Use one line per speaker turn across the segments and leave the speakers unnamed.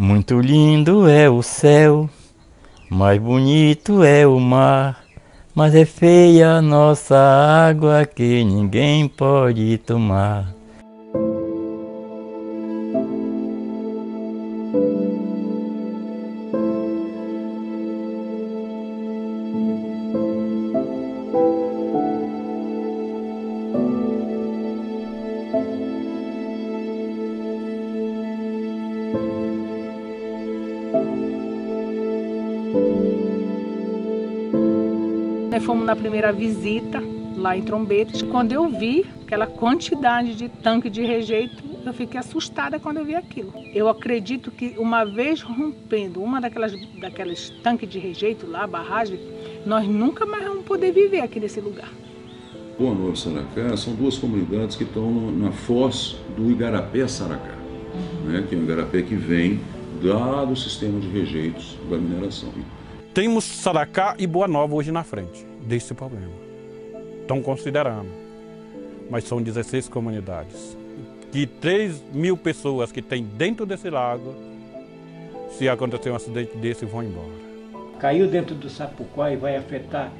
Muito lindo é o céu, mais bonito é o mar, mas é feia a nossa água que ninguém pode tomar.
Nós fomos na primeira visita lá em Trombetas. Quando eu vi aquela quantidade de tanque de rejeito, eu fiquei assustada quando eu vi aquilo. Eu acredito que uma vez rompendo uma daquelas, daquelas tanques de rejeito lá, barragem, nós nunca mais vamos poder viver aqui nesse lugar.
Boa Noite Saracá são duas comunidades que estão na foz do Igarapé Saracá, né, que é um igarapé que vem do sistema de rejeitos da mineração.
Temos Saracá e Boa Nova hoje na frente desse problema. Estão considerando, mas são 16 comunidades. Que 3 mil pessoas que tem dentro desse lago, se acontecer um acidente desse, vão embora.
Caiu dentro do Sapuquá e vai afetar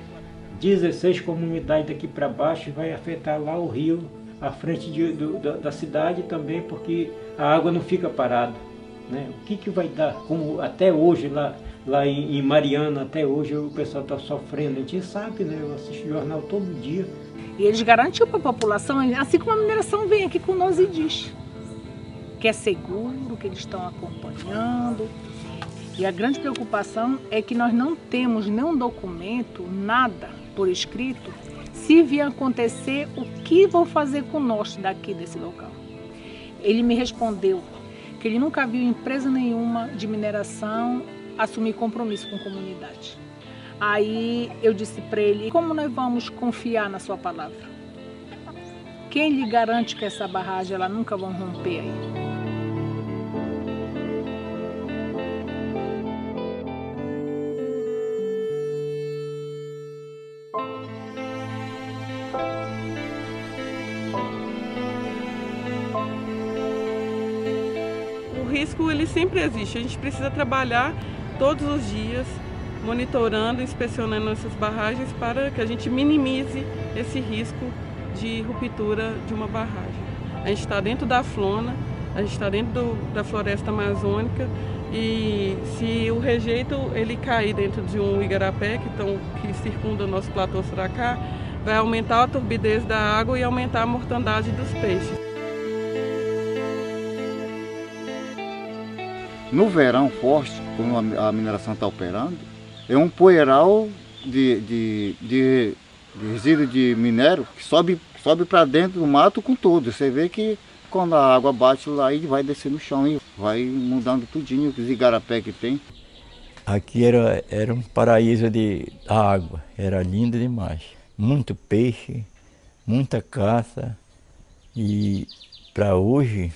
16 comunidades daqui para baixo e vai afetar lá o rio, à frente de, do, da, da, cidade também, porque a água não fica parada. Né? O que, que vai dar? Como até hoje lá, lá em, Mariana, até hoje o pessoal está sofrendo. A gente sabe, né? eu assisto jornal todo dia.
E eles garantiram para a população, assim como a mineração vem aqui com nós e diz, que é seguro, que eles estão acompanhando. E a grande preocupação é que nós não temos nenhum documento, nada por escrito, se vir acontecer, o que vão fazer com nós daqui desse local. Ele me respondeu que ele nunca viu empresa nenhuma de mineração assumir compromisso com a comunidade. Aí eu disse para ele: como nós vamos confiar na sua palavra? Quem lhe garante que essa barragem ela nunca vão romper aí?
O risco ele sempre existe. A gente precisa trabalhar todos os dias monitorando, inspecionando essas barragens para que a gente minimize esse risco de ruptura de uma barragem. A gente está dentro da flona, a gente está dentro do, da floresta amazônica e se o rejeito ele cair dentro de um igarapé que, tão, que circunda o nosso platô Suracá, vai aumentar a turbidez da água e aumentar a mortandade dos peixes.
No verão forte, quando a mineração está operando, é um poeiral de, de, de, de resíduo de minério que sobe, sobe para dentro do mato com tudo. Você vê que quando a água bate lá, ele vai descer no chão e vai mudando tudinho, os igarapé que tem.
Aqui era, era um paraíso de água, era lindo demais. Muito peixe, muita caça e para hoje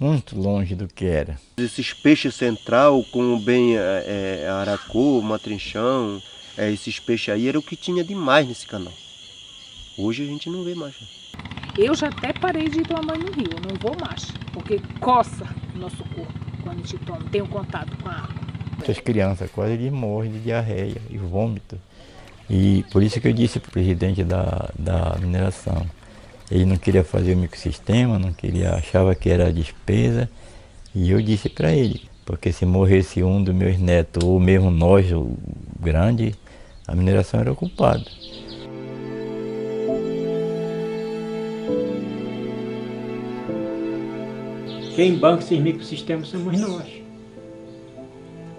muito longe do que era.
Esses peixes central, como bem é, aracu, matrinchão, é, esses peixes aí, era o que tinha demais nesse canal. Hoje a gente não vê mais.
Eu já até parei de tomar banho no rio, não vou mais, porque coça o nosso corpo quando a gente toma, tem um contato com a água.
Essas crianças quase eles morrem de diarreia e vômito. E por isso que eu disse para o presidente da, da mineração, ele não queria fazer o microsistema, não queria, achava que era despesa. E eu disse para ele, porque se morresse um dos meus netos, ou mesmo nós, o grande, a mineração era ocupada.
Quem banca esses microsistemas somos nós.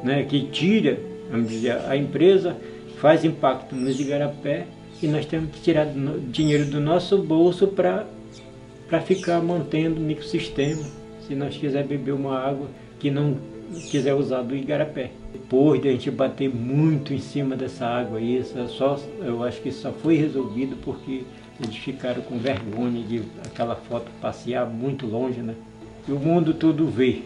Né? Que tira, vamos dizer, a empresa faz impacto nos igarapé e nós temos que tirar dinheiro do nosso bolso para ficar mantendo o microsistema, se nós quiser beber uma água que não quiser usar do igarapé. Depois de a gente bater muito em cima dessa água aí, só, eu acho que só foi resolvido porque eles ficaram com vergonha de aquela foto passear muito longe, né? E o mundo todo vê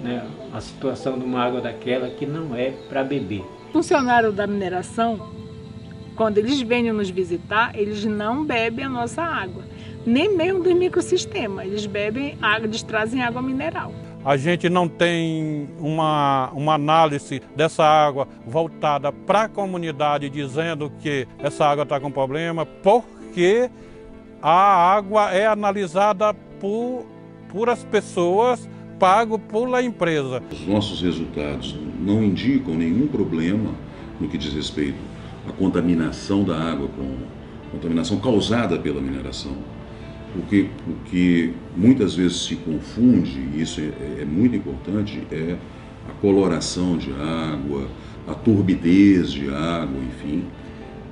né, a situação de uma água daquela que não é para beber.
Funcionário da mineração quando eles vêm nos visitar, eles não bebem a nossa água, nem mesmo do microsistema. Eles bebem água, eles trazem água mineral.
a gente não tem uma, uma análise dessa água voltada para a comunidade dizendo que essa água está com problema, porque a água é analisada por, por as pessoas, pago pela empresa.
Os nossos resultados não indicam nenhum problema no que diz respeito à contaminação da água com contaminação causada pela mineração. O que, o que muitas vezes se confunde, e isso é, é muito importante, é a coloração de água, a turbidez de água, enfim,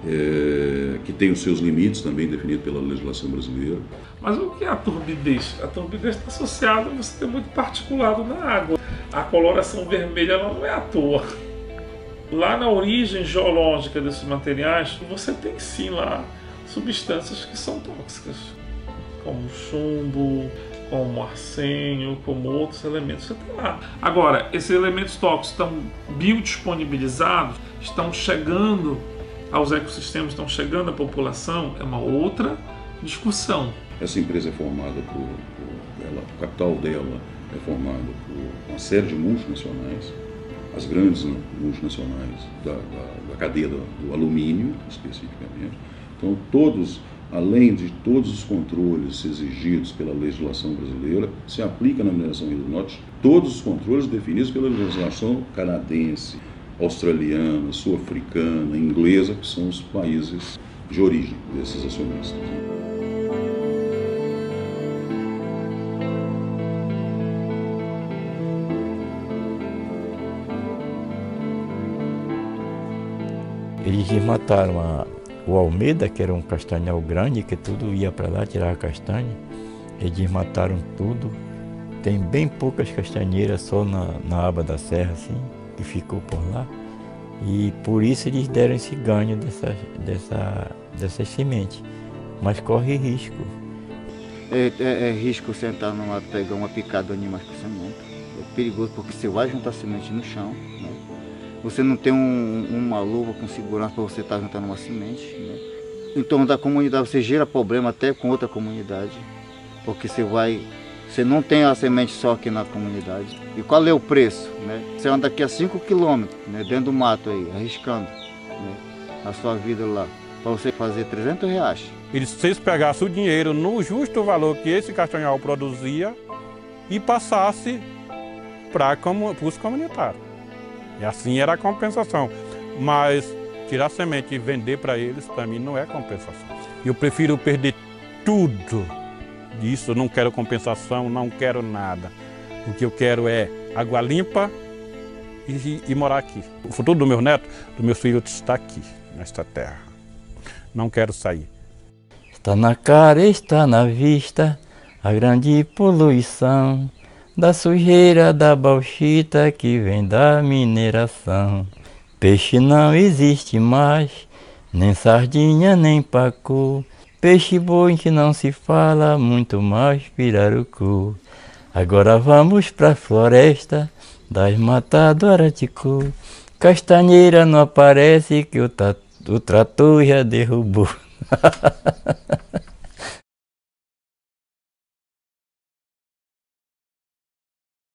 é, que tem os seus limites também definidos pela legislação brasileira.
Mas o que é a turbidez? A turbidez está associada a você ter muito particulado na água. A coloração vermelha não é à toa. Lá na origem geológica desses materiais, você tem sim lá substâncias que são tóxicas como chumbo, como arsênio, como outros elementos você tem lá. Agora, esses elementos tóxicos estão biodisponibilizados, estão chegando aos ecossistemas, estão chegando à população, é uma outra discussão.
Essa empresa é formada por, por ela, o capital dela é formado por uma série de multinacionais, as grandes multinacionais da, da, da cadeia do, do alumínio, especificamente. Então, todos além de todos os controles exigidos pela legislação brasileira, se aplica na mineração do Norte todos os controles definidos pela legislação canadense, australiana, sul-africana, inglesa, que são os países de origem desses acionistas.
Eles mataram a o Almeida, que era um castanhal grande, que tudo ia para lá tirar a castanha. Eles mataram tudo. Tem bem poucas castanheiras só na, na aba da serra, assim, que ficou por lá. E por isso eles deram esse ganho dessa, dessa, dessas sementes. Mas corre risco.
É, é, é risco sentar numa, pegar uma picada de animais com semente. É perigoso porque você vai juntar semente no chão. Né? Você não tem um, uma luva com segurança para você estar tá juntando uma semente. Né? Em torno da comunidade você gera problema até com outra comunidade, porque você vai, você não tem a semente só aqui na comunidade. E qual é o preço? Né? Você anda aqui a 5 quilômetros, né, dentro do mato aí, arriscando né, a sua vida lá, para você fazer 300 reais.
Eles, se eles pegassem o dinheiro no justo valor que esse castanhal produzia e passasse para os comunitários. E assim era a compensação. Mas tirar semente e vender para eles, para mim, não é compensação. Eu prefiro perder tudo disso. Não quero compensação, não quero nada. O que eu quero é água limpa e, e morar aqui. O futuro do meu neto, do meu filho, está aqui, nesta terra. Não quero sair.
Está na cara, está na vista, a grande poluição da sujeira da bauxita que vem da mineração. Peixe não existe mais, nem sardinha nem pacu. Peixe boi que não se fala, muito mais pirarucu. Agora vamos pra floresta das matas do Araticu. Castanheira não aparece que o, o trator já derrubou.